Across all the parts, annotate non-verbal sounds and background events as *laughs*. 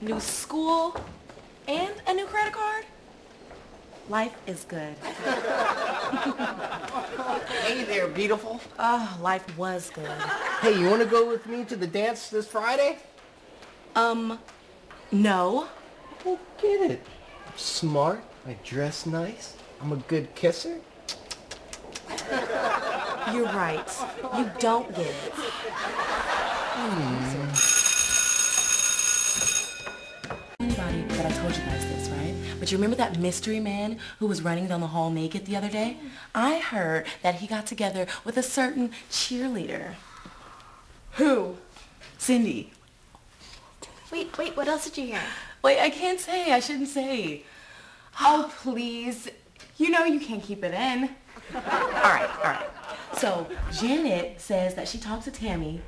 new school, and a new credit card. Life is good. Hey there, beautiful. Oh, life was good. Hey, you want to go with me to the dance this Friday? Um, no. Well, get it. I'm smart. I dress nice. I'm a good kisser. You're right. You don't get it. Anybody But you remember that mystery man who was running down the hall naked the other day? I heard that he got together with a certain cheerleader. Who? Cindy. Wait, wait, what else did you hear? Wait, I can't say. I shouldn't say. Oh, please. You know you can't keep it in. *laughs* All right, all right. So Janet says that she talked to Tammy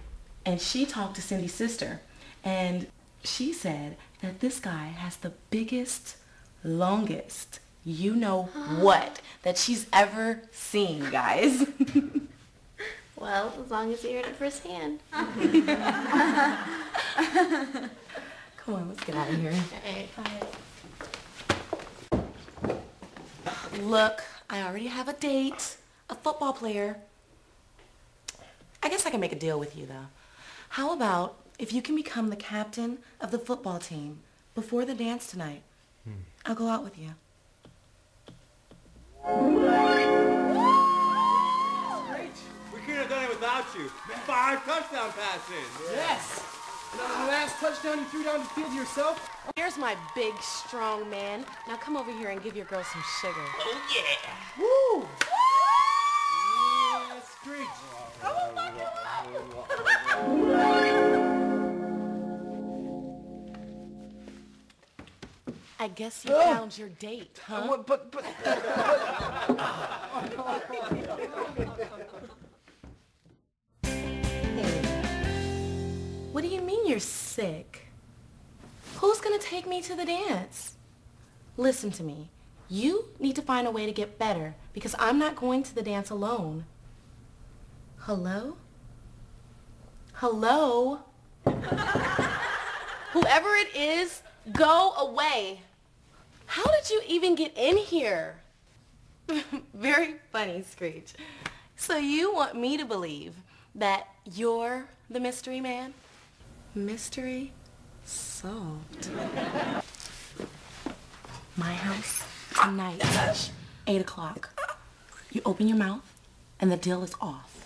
and she talked to Cindy's sister. And she said that this guy has the biggest, longest, you know *gasps* what, that she's ever seen, guys. *laughs* Well, as long as you heard it firsthand. *laughs* Come on, let's get out of here. Look, I already have a date, a football player. I guess I can make a deal with you, though. How about if you can become the captain of the football team before the dance tonight? Hmm. I'll go out with you. Great. We couldn't have done it without you. Five touchdown passes. Yes. The last touchdown you threw down the field yourself? Here's my big, strong man. Now come over here and give your girl some sugar. Oh yeah. Woo! I guess you oh. found your date, huh? What, but, but, What do you mean you're sick? Who's gonna take me to the dance? Listen to me. You need to find a way to get better because I'm not going to the dance alone. Hello? Hello? *laughs* Whoever it is, go away. How did you even get in here? *laughs* Very funny, Screech. So you want me to believe that you're the mystery man? Mystery solved. My house tonight, 8 o'clock. You open your mouth and the deal is off.